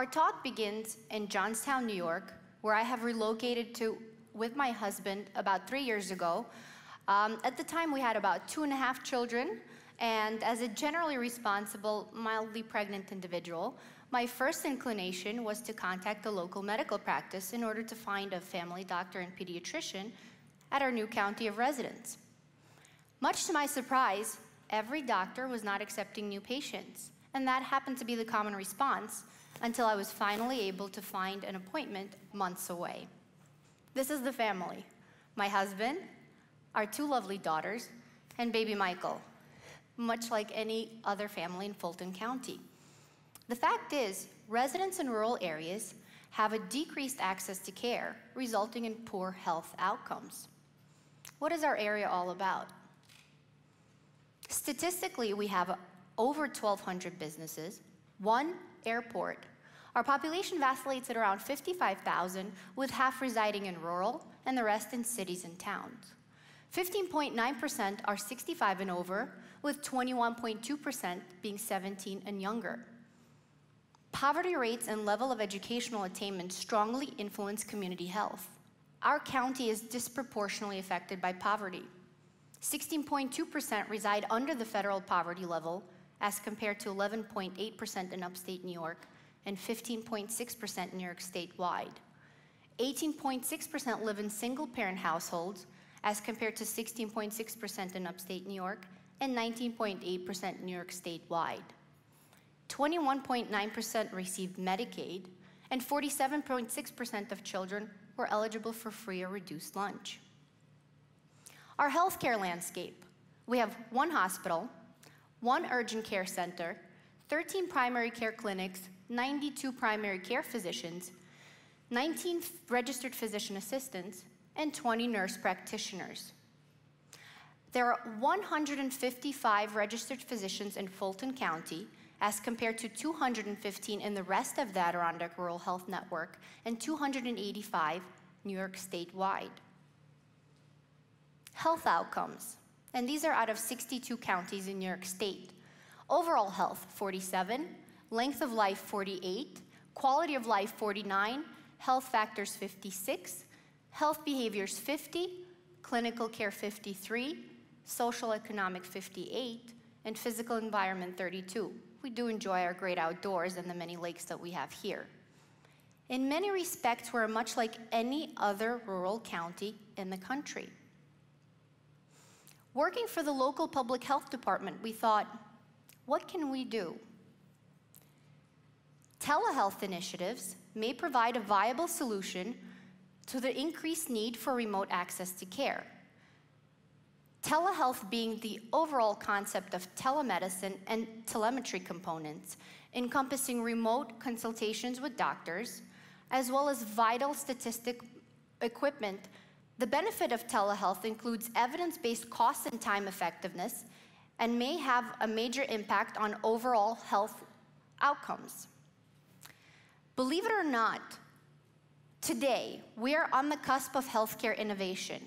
Our talk begins in Johnstown, New York, where I have relocated to with my husband about three years ago. Um, at the time, we had about two and a half children, and as a generally responsible, mildly pregnant individual, my first inclination was to contact the local medical practice in order to find a family doctor and pediatrician at our new county of residence. Much to my surprise, every doctor was not accepting new patients, and that happened to be the common response until I was finally able to find an appointment months away. This is the family my husband, our two lovely daughters, and baby Michael, much like any other family in Fulton County. The fact is, residents in rural areas have a decreased access to care, resulting in poor health outcomes. What is our area all about? Statistically, we have over 1,200 businesses, one airport. Our population vacillates at around 55,000, with half residing in rural and the rest in cities and towns. 15.9% are 65 and over, with 21.2% being 17 and younger. Poverty rates and level of educational attainment strongly influence community health. Our county is disproportionately affected by poverty. 16.2% reside under the federal poverty level, as compared to 11.8% in upstate New York and 15.6% in New York statewide. 18.6% live in single parent households, as compared to 16.6% in upstate New York and 19.8% in New York statewide. 21.9% received Medicaid, and 47.6% of children were eligible for free or reduced lunch. Our healthcare landscape. We have one hospital, one urgent care center, 13 primary care clinics, 92 primary care physicians, 19 registered physician assistants, and 20 nurse practitioners. There are 155 registered physicians in Fulton County as compared to 215 in the rest of the Adirondack Rural Health Network and 285 New York statewide. Health outcomes, and these are out of 62 counties in New York State. Overall health, 47, length of life, 48, quality of life, 49, health factors, 56, health behaviors, 50, clinical care, 53, social economic, 58, and physical environment, 32 we do enjoy our great outdoors and the many lakes that we have here. In many respects, we're much like any other rural county in the country. Working for the local public health department, we thought, what can we do? Telehealth initiatives may provide a viable solution to the increased need for remote access to care. Telehealth being the overall concept of telemedicine and telemetry components, encompassing remote consultations with doctors, as well as vital statistic equipment. The benefit of telehealth includes evidence-based cost and time effectiveness and may have a major impact on overall health outcomes. Believe it or not, today we are on the cusp of healthcare innovation.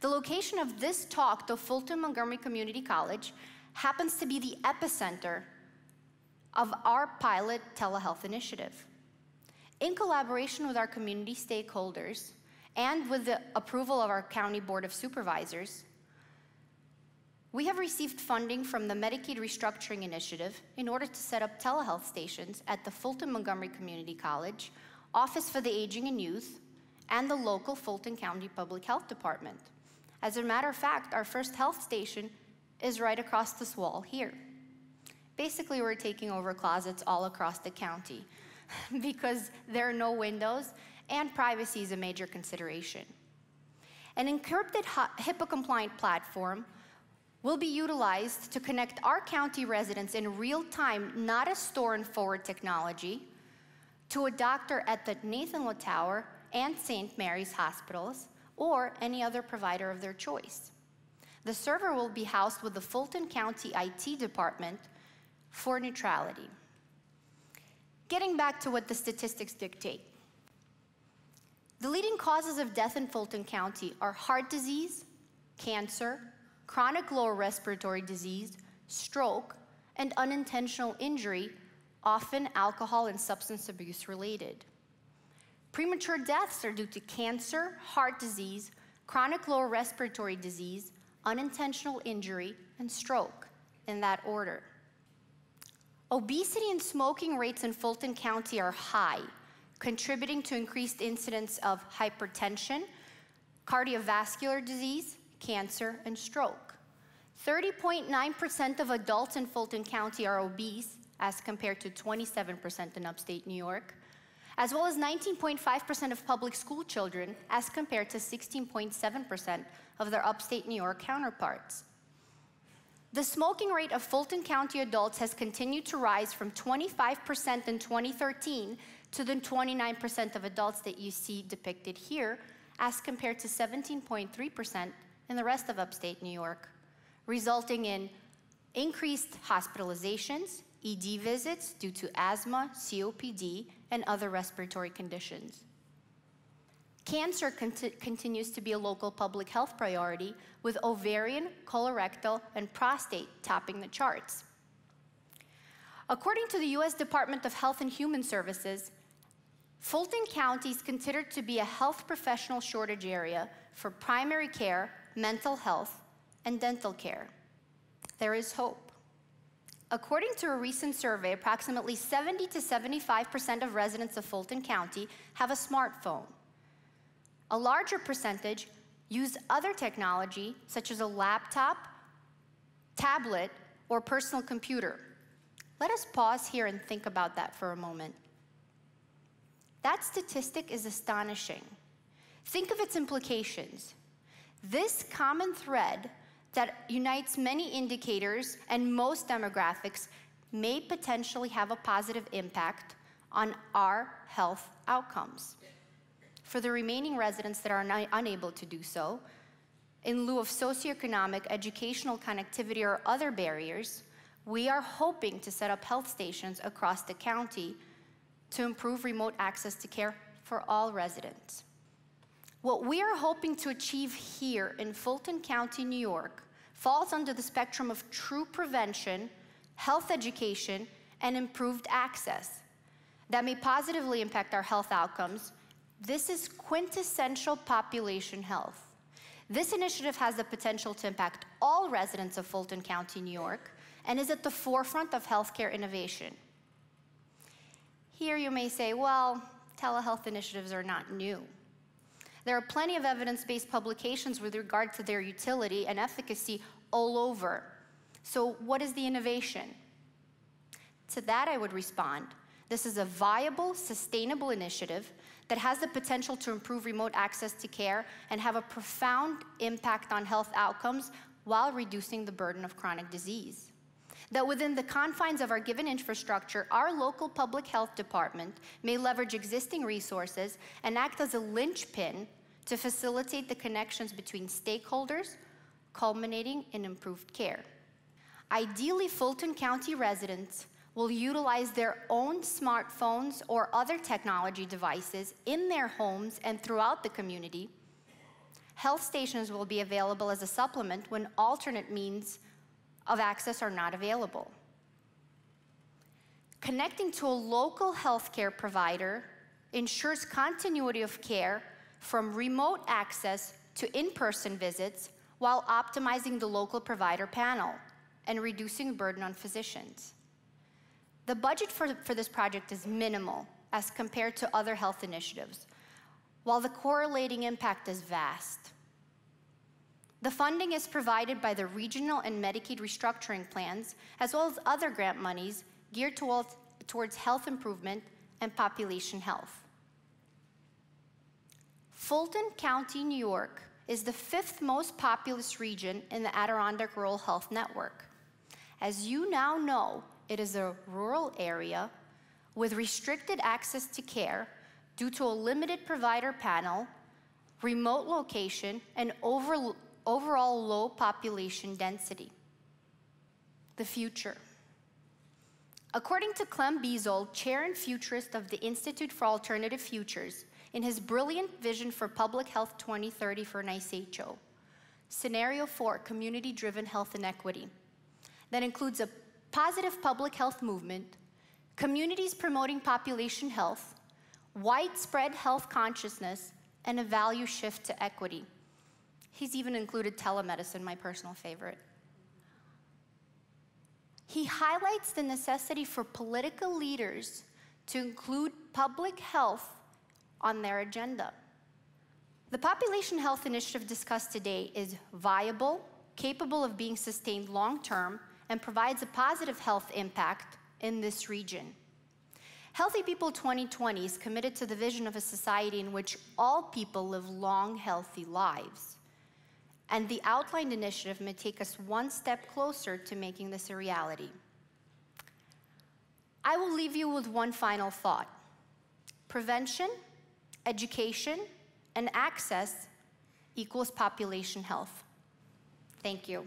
The location of this talk, the Fulton Montgomery Community College, happens to be the epicenter of our pilot telehealth initiative. In collaboration with our community stakeholders and with the approval of our County Board of Supervisors, we have received funding from the Medicaid Restructuring Initiative in order to set up telehealth stations at the Fulton Montgomery Community College, Office for the Aging and Youth, and the local Fulton County Public Health Department. As a matter of fact, our first health station is right across this wall here. Basically, we're taking over closets all across the county because there are no windows and privacy is a major consideration. An encrypted HIPAA-compliant platform will be utilized to connect our county residents in real time, not a store and forward technology, to a doctor at the Nathan Littauer and St. Mary's hospitals, or any other provider of their choice. The server will be housed with the Fulton County IT department for neutrality. Getting back to what the statistics dictate. The leading causes of death in Fulton County are heart disease, cancer, chronic lower respiratory disease, stroke, and unintentional injury often alcohol and substance abuse related. Premature deaths are due to cancer, heart disease, chronic lower respiratory disease, unintentional injury, and stroke, in that order. Obesity and smoking rates in Fulton County are high, contributing to increased incidence of hypertension, cardiovascular disease, cancer, and stroke. 30.9% of adults in Fulton County are obese, as compared to 27% in upstate New York, as well as 19.5% of public school children, as compared to 16.7% of their upstate New York counterparts. The smoking rate of Fulton County adults has continued to rise from 25% in 2013 to the 29% of adults that you see depicted here, as compared to 17.3% in the rest of upstate New York, resulting in increased hospitalizations, ED visits due to asthma, COPD, and other respiratory conditions. Cancer cont continues to be a local public health priority, with ovarian, colorectal, and prostate topping the charts. According to the U.S. Department of Health and Human Services, Fulton County is considered to be a health professional shortage area for primary care, mental health, and dental care. There is hope. According to a recent survey, approximately 70 to 75% of residents of Fulton County have a smartphone. A larger percentage use other technology, such as a laptop, tablet, or personal computer. Let us pause here and think about that for a moment. That statistic is astonishing. Think of its implications. This common thread that unites many indicators and most demographics may potentially have a positive impact on our health outcomes. For the remaining residents that are unable to do so, in lieu of socioeconomic, educational connectivity, or other barriers, we are hoping to set up health stations across the county to improve remote access to care for all residents. What we are hoping to achieve here in Fulton County, New York, falls under the spectrum of true prevention, health education, and improved access that may positively impact our health outcomes. This is quintessential population health. This initiative has the potential to impact all residents of Fulton County, New York, and is at the forefront of healthcare innovation. Here you may say, well, telehealth initiatives are not new. There are plenty of evidence-based publications with regard to their utility and efficacy all over. So what is the innovation? To that I would respond, this is a viable, sustainable initiative that has the potential to improve remote access to care and have a profound impact on health outcomes while reducing the burden of chronic disease that within the confines of our given infrastructure, our local public health department may leverage existing resources and act as a linchpin to facilitate the connections between stakeholders, culminating in improved care. Ideally, Fulton County residents will utilize their own smartphones or other technology devices in their homes and throughout the community. Health stations will be available as a supplement when alternate means of access are not available. Connecting to a local healthcare provider ensures continuity of care from remote access to in-person visits while optimizing the local provider panel and reducing burden on physicians. The budget for, for this project is minimal as compared to other health initiatives, while the correlating impact is vast. The funding is provided by the regional and Medicaid restructuring plans, as well as other grant monies geared towards, health improvement and population health. Fulton County, New York is the fifth most populous region in the Adirondack Rural Health Network. As you now know, it is a rural area with restricted access to care due to a limited provider panel, remote location, and over, overall low population density. The future. According to Clem Bezold, chair and futurist of the Institute for Alternative Futures, in his brilliant vision for Public Health 2030 for NYSHO, Scenario 4, Community-Driven Health Inequity, that includes a positive public health movement, communities promoting population health, widespread health consciousness, and a value shift to equity. He's even included telemedicine, my personal favorite. He highlights the necessity for political leaders to include public health on their agenda. The Population Health Initiative discussed today is viable, capable of being sustained long term, and provides a positive health impact in this region. Healthy People 2020 is committed to the vision of a society in which all people live long, healthy lives. And the outlined initiative may take us one step closer to making this a reality. I will leave you with one final thought. Prevention, education, and access equals population health. Thank you.